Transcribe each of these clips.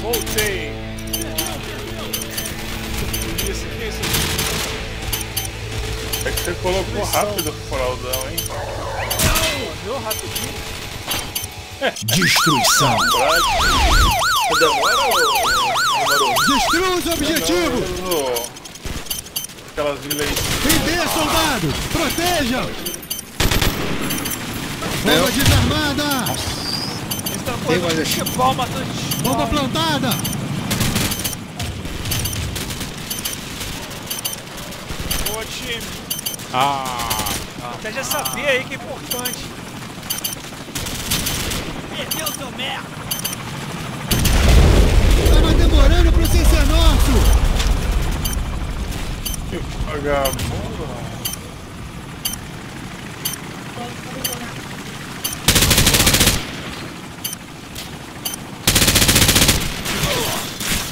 Voltei. Isso, que é isso? É que você colocou rápido o fraudão, hein? Deu rapidinho. Destruição. Você demora ou? Destrua os objetivos. Aquelas ilhas aí. Prender soldados. Protejam. Bomba desarmada. Eles estão fazendo futebol matando Bomba plantada. Boa, time. Ah, Até já sabia aí que é importante. Perdeu seu merda. Tava demorando pro ser ser nosso. Que vagabundo.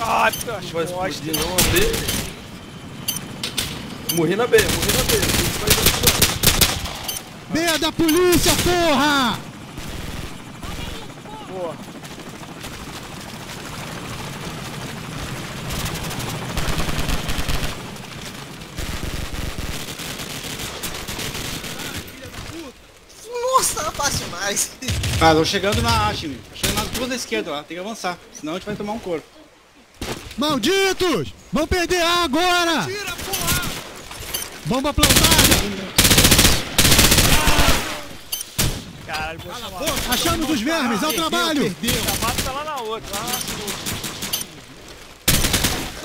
Ai, pelas Vai costas. explodir não, a B. Morri na B, morri na B. B é da polícia, porra. Boa. Nossa, fácil demais. Ah, tô chegando na A, time. Tô chegando na duas da esquerda lá, tem que avançar. Senão a gente vai tomar um corpo. Malditos. Vão perder A agora. Bomba plantada. Caralho, vou chamar. Achamos os vermes. Ao trabalho. A mata tá lá na outra. Lá na.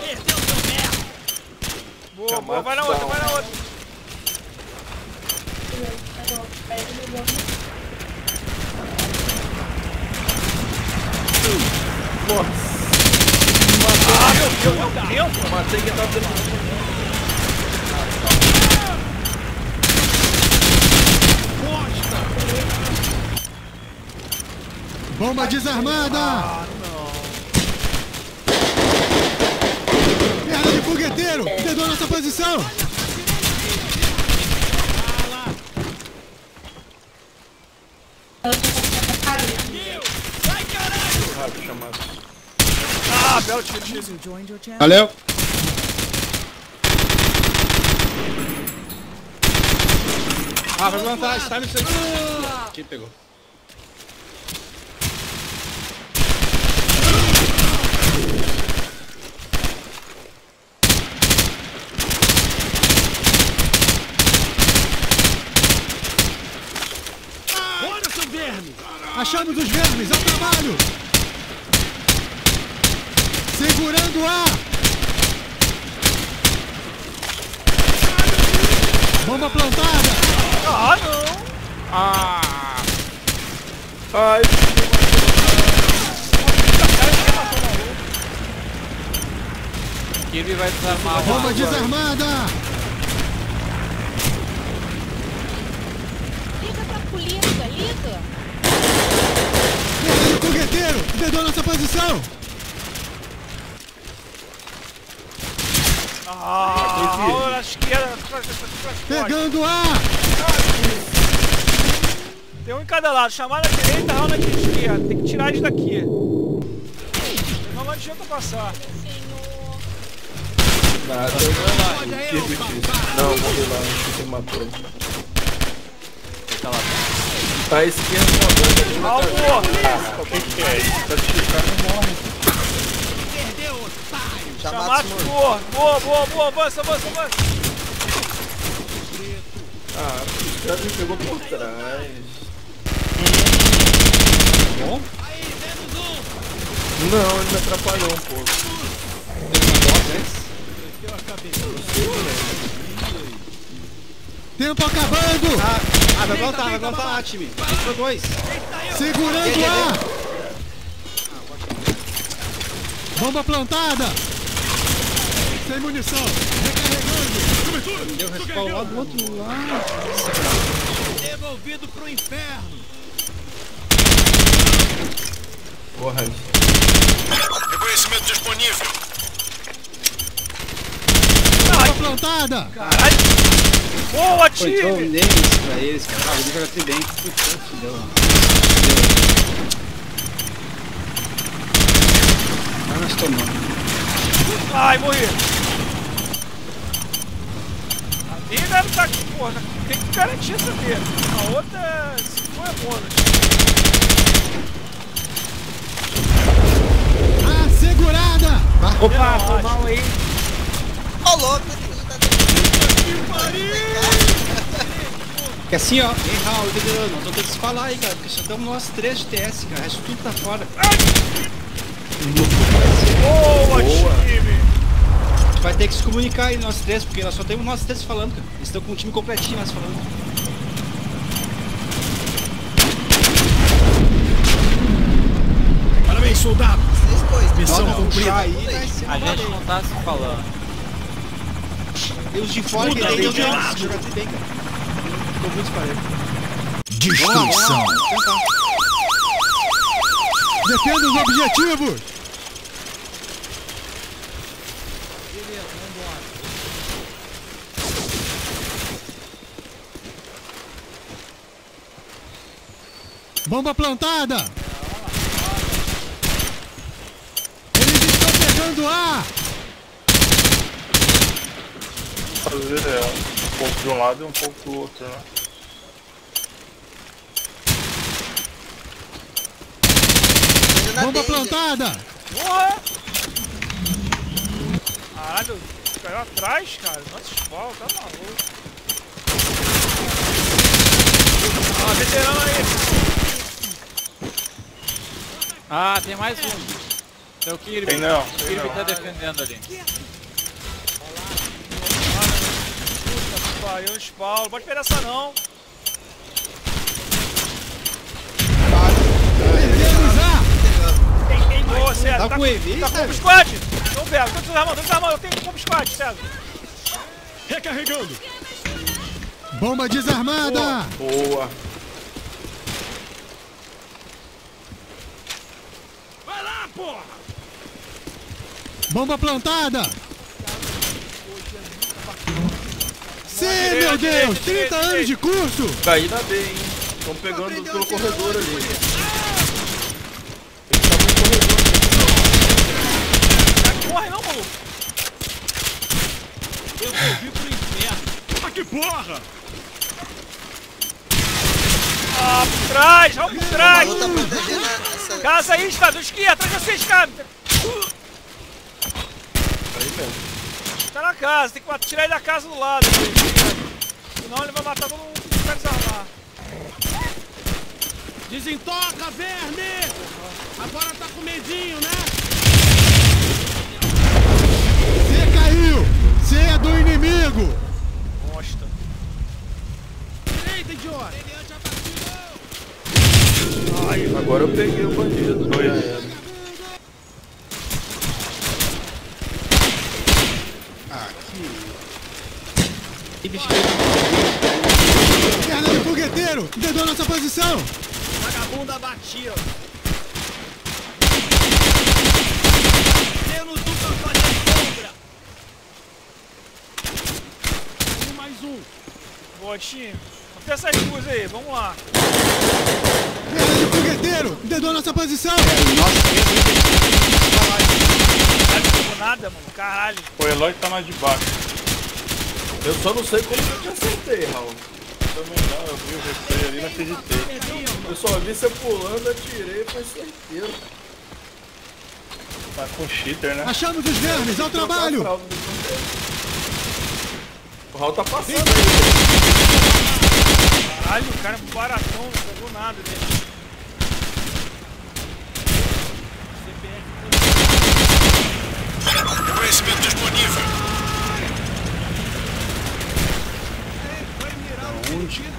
Perdeu seu merda. Boa, boa. Vai na outra, vai na outra. Ah, meu Deus, meu tempo. Matei quem tava dentro. Bomba desarmada. Merda de fogueteiro. Dedou nossa posição. Rápido, chamado. Ah, belo tiro, tiro. Valeu. Ah, vai levantar, está no seu. Aqui pegou. Achamos os vermes. Ao trabalho. Segurando A. Bomba plantada. Ah, não. ah, Ai, que ele vai desarmar Bomba lá. desarmada. Liga pra polícia, liga. De fogueteiro. Dedou nossa posição. Ah, na esquerda. Pegando A. Tem um em cada lado. Chamar na direita, rola na esquerda. Tem que tirar eles daqui. Não adianta passar. nada. Que difícil. Não, morri lá, que me matou. Tá lá. Tá à esquerda com a banda aqui na Alvo! O que, é isso? Tá ficando morre. Chamar Chamado boa, boa, boa, boa, avança, avança, avança. Ah, o cara me pegou por trás. Bom? Não, ele me atrapalhou um pouco. Teve uma antes. Tempo acabando. Ah, ah, vai voltar, vai voltar lá, time. Entrou dois. Segurando A. Bomba plantada. Sem munição. Recarregando. Deu respawn lá do outro lado. Devolvido pro inferno. Porra, Reconhecimento disponível. Bomba plantada. Caralho. Boa, Pô, entrou um time. Nemesis pra eles, cara. Ah, ele joga tridente. Putz, fudeu. nós tomamos. Ai, morri. A minha deve estar aqui, porra. Tem que garantir essa vida. A outra, se for, é bônus. Assegurada! Opa, foi mal aí. Ô, louco, Que assim, ó, ei, Raul, entendeu? Nós vamos ter que se falar aí, cara, porque só estamos nós três de TS, cara, o resto tudo tá fora. Boa, time. Vai ter que se comunicar aí, nós três, porque nós só temos nós três falando, cara. Eles estão com um time completinho nós falando. Parabéns, soldado! Vocês dois. Missão cumprida. aí, A gente não tá se falando. E os de fora que tem antes, jogar tudo bem, cara. Ficou muito disparelho. Destruição! Defenda os objetivos! Bomba plantada! Eles estão pegando ar! Fazer é, um pouco de um lado e um pouco do outro, né? Bomba plantada! Porra! Caralho, caiu atrás, cara. Nossa, spawn, tá maluco. Ah, veterano aí. Ah, tem mais um. Seu Kirby. Tem não, O Kirby não. tá defendendo ali. Puta que pariu, spawn. Não pode perder essa não. Perdemos ar! Tem, tem boa, César. Tá Tá, com tá com César? squad. Não pega, tô desarmando, tô desarmando. Eu tenho como squad, César. Recarregando! Bomba desarmada! Boa. Bomba plantada! Sim, meu Deus! 30 anos de curso! Caí na B, hein? Estão pegando pelo corredor ali. Eles estavam no corredor. Corre não, maluco. Ah, que porra! Ah, por trás, vamos por trás. tá protegendo essa. Casa aí, está do esquerda, atrás de vocês, cara. Aí mesmo. Tá na casa, tem que tirar ele da casa do lado. Senão ele vai matar todo mundo que vai desarmar. Desentoca, verme! Agora tá com medinho, né? Você caiu! Você é do inimigo! Bosta. Idiota! Agora eu peguei o bandido. Dois. Já era. E bicho, Perna de fogueteiro! Entendeu nossa posição? Vagabunda batia. Temos dupla fazer sombra. Mais um! Boa, time. Vamos ter essas duas aí, vamos lá. Perna de fogueteiro! Entendeu nossa posição? Não pegou nada, mano. Caralho. O Eloy tá mais de baixo. Eu só não sei como eu te acertei, Raul. Também não, eu vi o replay ali, não acreditei. Eu só vi você pulando, atirei e foi certeiro. Tá com cheater, né? Achamos os vermes, ao trabalho! Do João O Raul tá passando aí. Caralho, o cara é um baratão, não pegou nada dele. Conhecimento disponível! Devolvido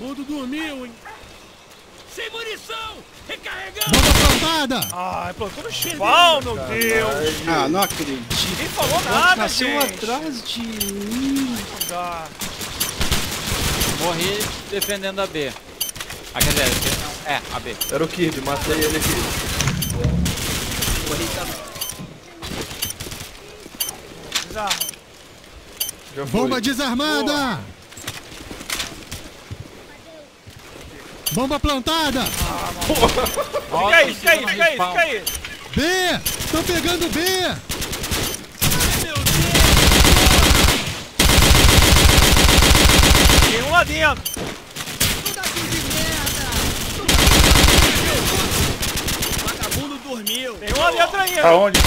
Vagabundo dormiu, hein? Sem munição! Recarregando! Bomba plantada! Ai, plantou no spawn, meu Deus. Ah, não acredito. Ninguém falou Nossa, nada, nasceu gente. atrás de mim. Não. Morri defendendo a B. Ah, quer dizer, É, AB. Era o Kirby, matei ele aqui. Desarma. Já foi. Bomba desarmada! Bomba plantada! Fica aí, fica aí, fica aí, fica aí. B! Estão pegando B! Tem um lá dentro. Vagabundo dormiu. Tem um lá dentro ainda. Aonde?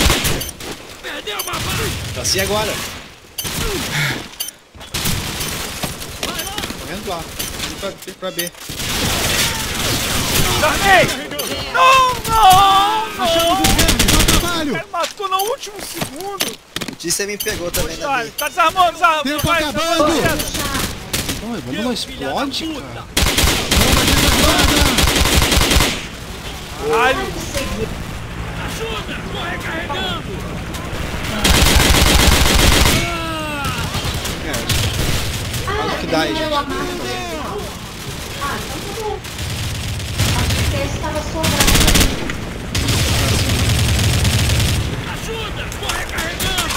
Perdeu uma bala. Assim agora. Correndo lá. Indo pra, pra B. Darnei! Não, não, Achamos não. o verme! Bom trabalho! Ele matou no último segundo. Notícia me pegou também na Tá, tá desarmando, desarmando. Tempo vai, acabando. Não, bomba não explode, cara. Caralho. Ajuda! Tô recarregando. Faz o que dá aí, gente. Ajuda! Tô recarregando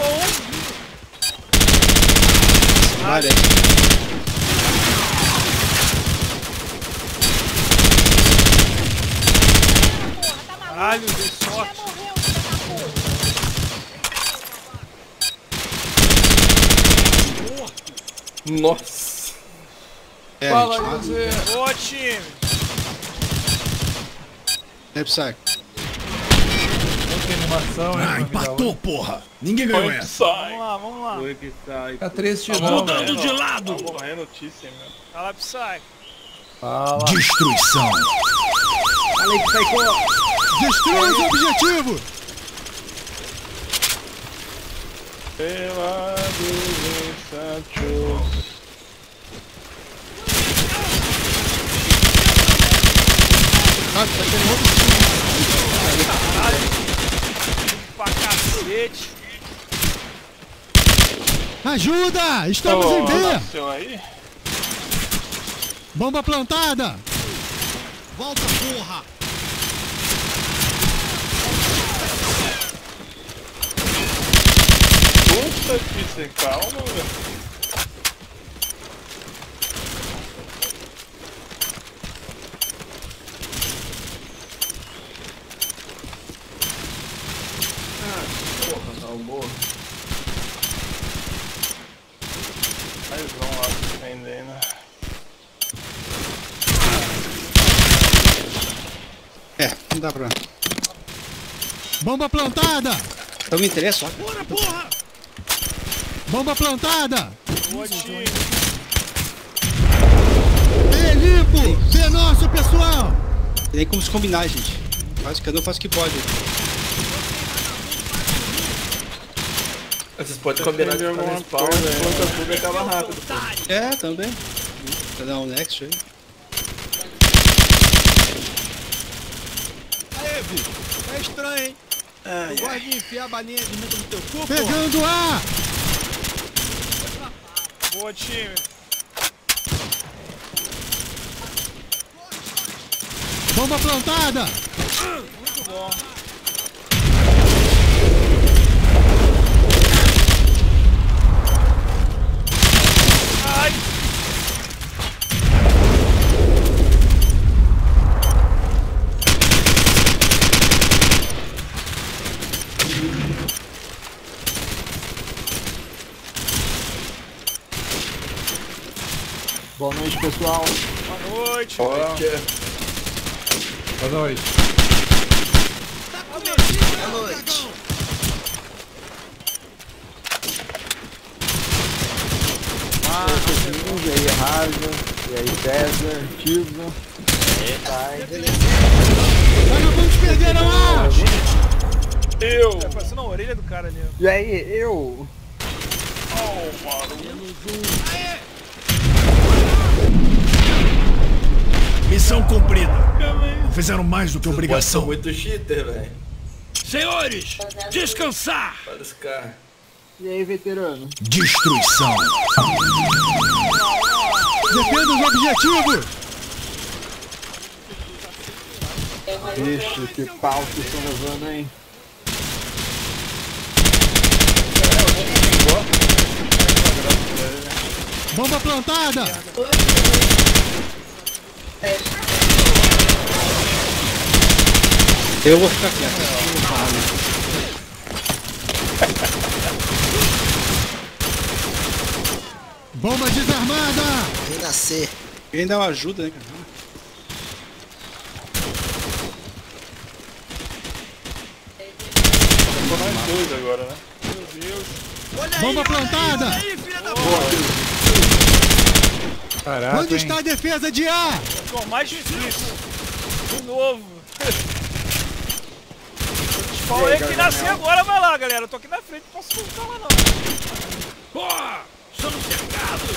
um. Vale. Caralho, dei Já sorte. morreu, filho da puta. Nossa. É, Fala aí, você. Boa, time. É, Psycho. Que animação? Ah, empatou, porra! Ninguém ganhou Foi essa! Vamos lá, vamos lá. Foi que sai. Tá Tá não, morrendo, Mudando de lado. Tá morrendo notícia, meu. Fala, Psy. Fala. Destruição! Falei, Psycho. Destrua os objetivos! Pela Santos. Ah, tá tendo outro Pra cacete. Ajuda! Estamos em B! Bomba plantada! Volta, porra! Puta que sem calma, velho. Porra, salvou. Aí eles vão lá defendendo. É, não dá pra. Bomba plantada! Então me interessa, ó. Bora, porra! Bomba plantada! B limpo! B nosso, pessoal! Tem nem como se combinar, gente. Faz, cada um faz o que pode. Vocês podem combinar de ficar no spawn, enquanto a fuga acaba rápido. pô. É, também. Vou dar um next aí. É estranho, hein? Tu gosta de enfiar a balinha de dentro do teu cu? Pegando A! Boa, time. Bomba plantada! Muito bom. Ai. Boa noite, pessoal. Boa noite. Boa noite. Boa noite. E aí, Rasa. E aí, César, Tiso. Vagabundos perderam A! eu! Tá passando a orelha do cara ali. E aí, eu? Oh, mano. Missão cumprida. Fizeram mais do que obrigação. muito cheater, velho. Senhores, descansar. E aí, veterano? Destruição. Defenda os objetivos! Vixe, que pau que estão levando, hein? Bomba plantada! Eu vou ficar quieto. Bomba desarmada! Renascer. Ele dá uma ajuda, né, cara? Ficou mais dois agora, né? Bomba plantada! Caraca, Onde está a defesa de ar? Ficou mais difícil. De novo. Falei que nascer agora, vai lá, galera. Eu tô aqui na frente, não posso voltar lá não. Porra! Estamos cercados.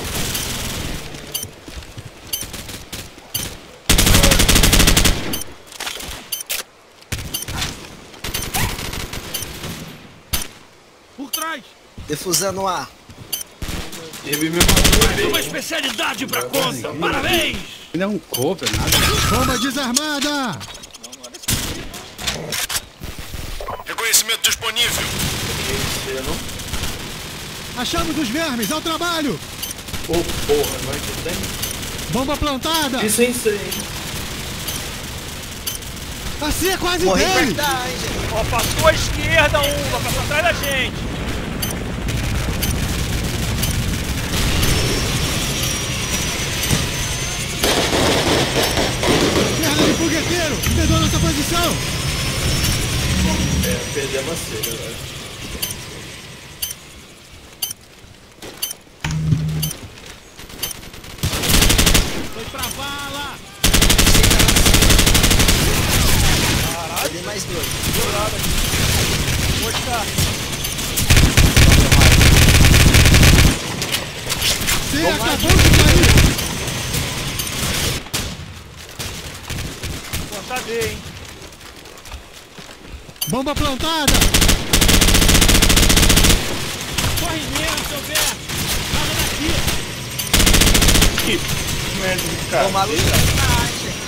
Por trás. Defusando ar. Ele me matou. Uma especialidade pra conta. Parabéns. Ele é um cover, nada. Bomba desarmada! Reconhecimento disponível. Achamos os vermes, ao trabalho! Ô, porra, vai que tem. Bomba plantada! Isso é isso aí. Assim é quase Morri dele! Ó, passou à esquerda um, vai passar atrás da gente. Perna de fogueteiro! Perdeu nossa posição! É, perdemos a cena, velho. Foi pra bala. Cadê mais dois? Gostar. Você acabou de hein. Bomba plantada! Corre mesmo, seu Beto. Tava daqui. Merda de cara. Ô, maluco.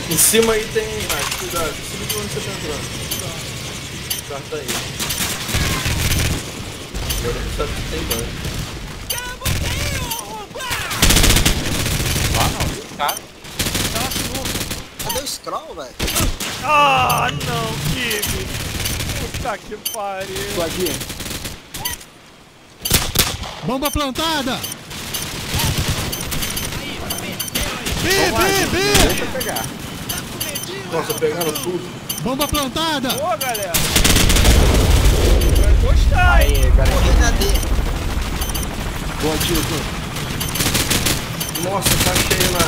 Em cima aí tem. Ah, cuidado, em cima de onde você tá entrando. Carro tá aí. Agora não sabe se tem banho. Cadê o scroll, velho? Ah, não, Kibe. Puta que pariu. Tô aqui. Bomba plantada! B, B, B! Deixa eu pegar. Nossa, pegaram tudo. Bomba plantada! Boa, galera. Vai gostar, hein. Na D. Boa, tio. Nossa, tá cheio na.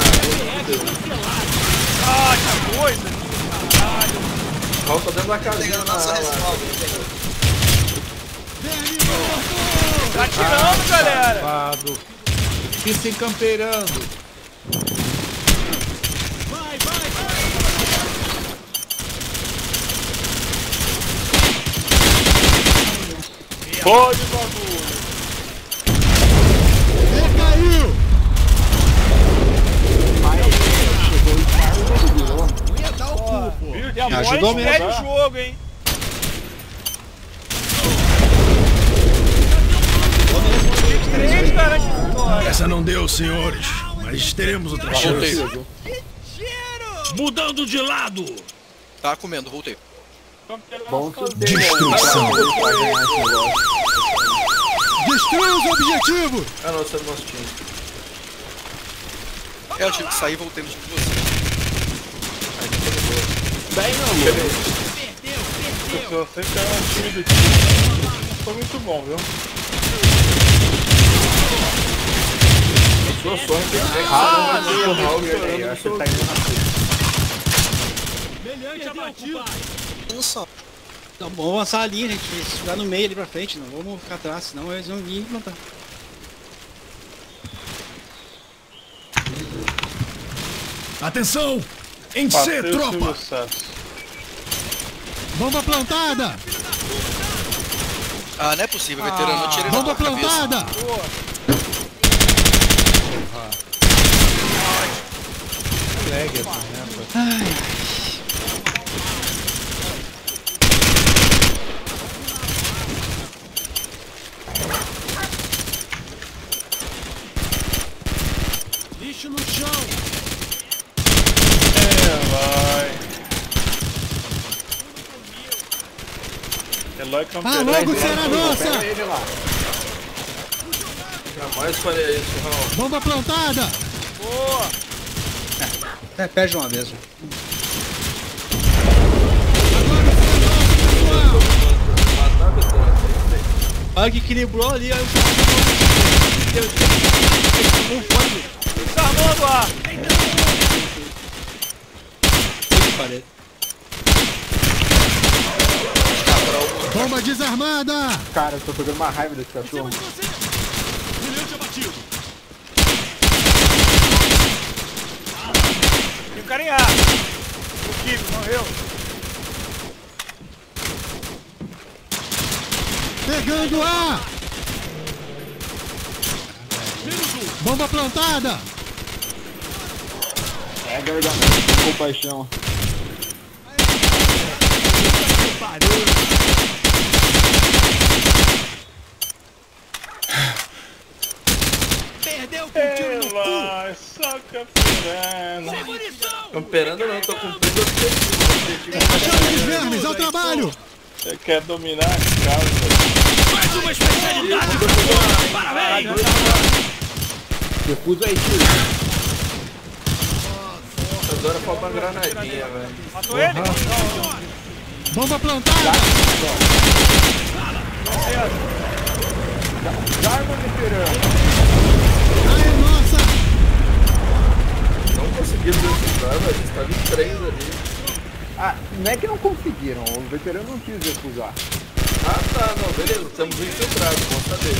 Ah, que coisa. Volta dentro da casinha na nossa. Verme morto! Tá atirando, galera. Safado. Fiquem campeirando. Vai, vai, vai. Pode, bagulho. A Me ajudou perde mesmo, o jogo, hein. Essa não deu, senhores. Mas teremos outra chance. Mudando de lado. Tá comendo, voltei. Bom que. Destruição. Destrua os objetivos! Ah, não, é do nosso time. É, eu tive que sair e voltei no time de você. Bem não, mano. Eu sempre era um time do time. Não foi muito bom, viu? Sua sorte Ah, Ah, mas vou não, aí. Acho que ele tá indo na frente. Brilhante abatido. Um só. Então, vamos avançar a linha, gente. Jogar no meio ali pra frente, não vamos ficar atrás, senão eles vão vir e plantar. Atenção! Em C, tropa! Bomba plantada! Ah, não é possível, veterano. Eu tirei na Bomba tua cabeça. plantada! Lixo no chão. Eloy. Eloy A campeão. logo será nossa! Jamais faria isso, Raul. Bomba plantada! Boa! É, perde uma vez. Olha que equilibrou ali, aí o cara deu um fone. Desarmando a! Parede. Bomba desarmada! Cara, eu tô pegando uma raiva desse cachorro. Brilhante abatido. Tem um cara em A. O Kiko morreu. Pegando A! Bomba plantada! É garganta, compaixão. Perdeu com um tiro no cu. Eloy, só munição. Camperando não, tô cumprindo o objetivo. O Chame de vermes ao trabalho! Você quer dominar a casa. Mais uma especialidade. Parabéns. Refusa aí, tio. Agora falta uma granadinha, velho. Matou ele? Bomba plantada! Garma veterano. A é nossa! Não consegui defusar, velho. Estava em três ali. Ah, não é que não conseguiram, o veterano não quis refusar. Ah, tá, não, beleza. Estamos infiltrados, bom saber.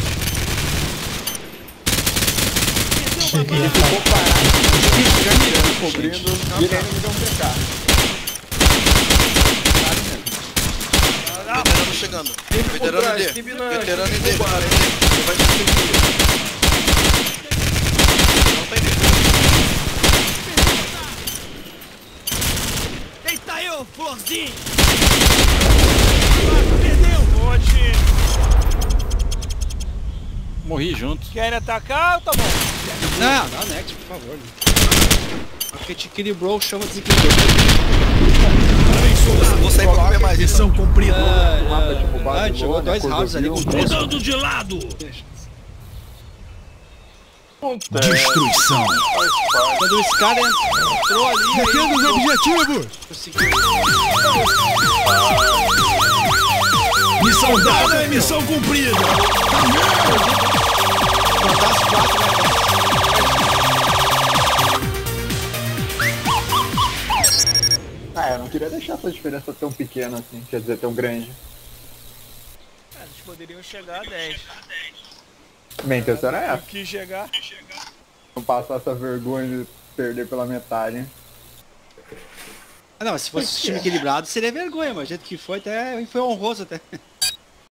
Ele ficou parado, cobrindo, e ele me deu um PK. Veterano chegando. Veterano trás, D. Veterano time D. no bar, hein? Ele vai te seguir. Não tem medo. Florzinho. Perdeu. Boa, time. Morri junto. Querem atacar? Tá bom. Não, dá next, por favor. Porque te equilibrou, chama desequilibrou. Vou sair pra comer mais. Missão cumprida. O mapa tipo Ah, Babilônia, jogou dois rounds ali com três. Mudando de lado. Acontece. Destruição! Quando esse cara entrou ali, aí Defenda os objetivos! Missão dada é missão cumprida. Plantar as quatro, né? Ah, eu não queria deixar essa diferença tão pequena assim, quer dizer, tão grande. Eles poderiam chegar a 10. Minha intenção era Eu essa, quis chegar. não passar essa vergonha de perder pela metade. Ah, não, se fosse time equilibrado seria vergonha, mas do jeito que foi, até foi honroso até.